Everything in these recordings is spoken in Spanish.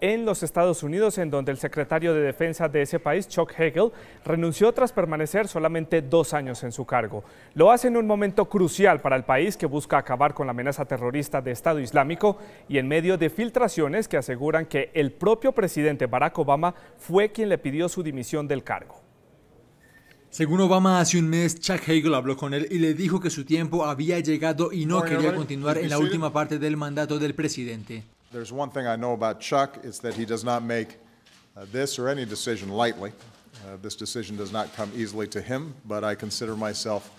en los Estados Unidos, en donde el secretario de Defensa de ese país, Chuck Hagel, renunció tras permanecer solamente dos años en su cargo. Lo hace en un momento crucial para el país que busca acabar con la amenaza terrorista de Estado Islámico y en medio de filtraciones que aseguran que el propio presidente Barack Obama fue quien le pidió su dimisión del cargo. Según Obama, hace un mes Chuck Hagel habló con él y le dijo que su tiempo había llegado y no quería continuar en la última parte del mandato del presidente. There's one thing I know about Chuck, it's that he does not make uh, this or any decision lightly. Uh, this decision does not come easily to him, but I consider myself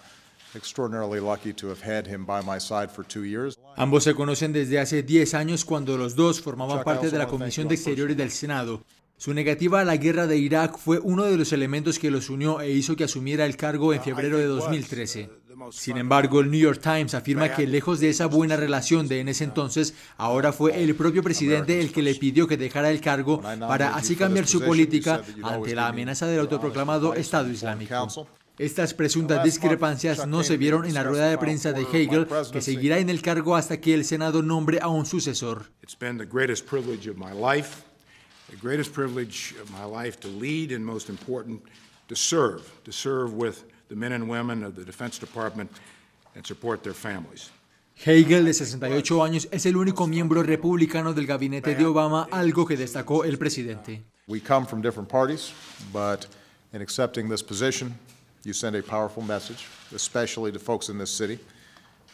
extraordinarily lucky to have had him by my side for two years. Ambos se conocen desde hace 10 años cuando los dos formaban parte de la Comisión de Exteriores del Senado. Su negativa a la guerra de Irak fue uno de los elementos que los unió e hizo que asumiera el cargo en febrero de 2013. Sin embargo, el New York Times afirma que lejos de esa buena relación de en ese entonces, ahora fue el propio presidente el que le pidió que dejara el cargo para así cambiar su política ante la amenaza del autoproclamado Estado Islámico. Estas presuntas discrepancias no se vieron en la rueda de prensa de Hegel, que seguirá en el cargo hasta que el Senado nombre a un sucesor. the greatest privilege of my life to lead and most important, to serve, to serve with the men and women of the Defense Department and support their families. Hegel, de 68 años, es el único miembro republicano del gabinete de Obama, algo que destacó el presidente. We come from different parties, but in accepting this position, you send a powerful message, especially to folks in this city.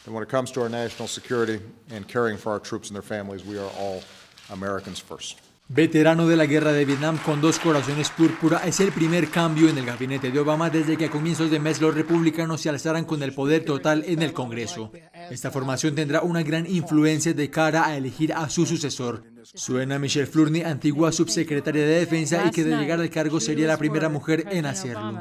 And when it comes to our national security and caring for our troops and their families, we are all Americans first. Veterano de la guerra de Vietnam con dos corazones púrpura, es el primer cambio en el gabinete de Obama desde que a comienzos de mes los republicanos se alzaran con el poder total en el Congreso. Esta formación tendrá una gran influencia de cara a elegir a su sucesor. Suena Michelle Flournoy, antigua subsecretaria de Defensa y que de llegar al cargo sería la primera mujer en hacerlo.